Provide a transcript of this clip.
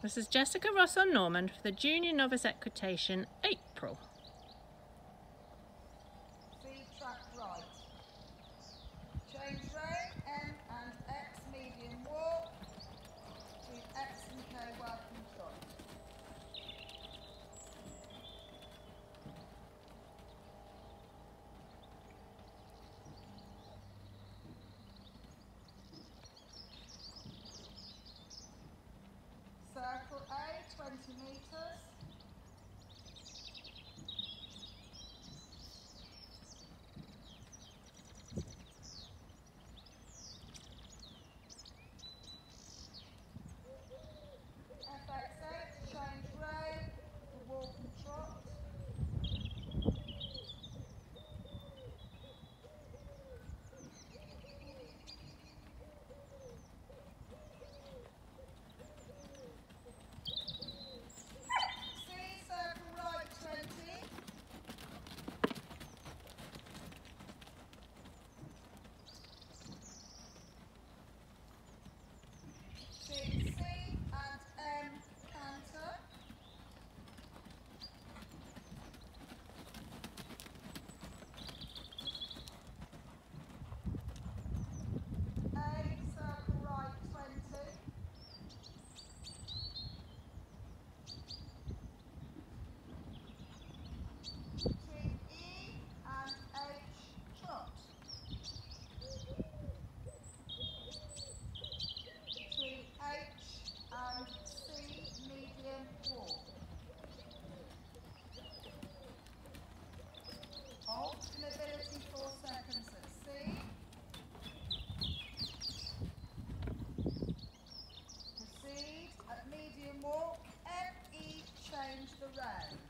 This is Jessica Ross on Norman for the Junior Novice Equitation, April. Right. Change. tomatoes. change the ride.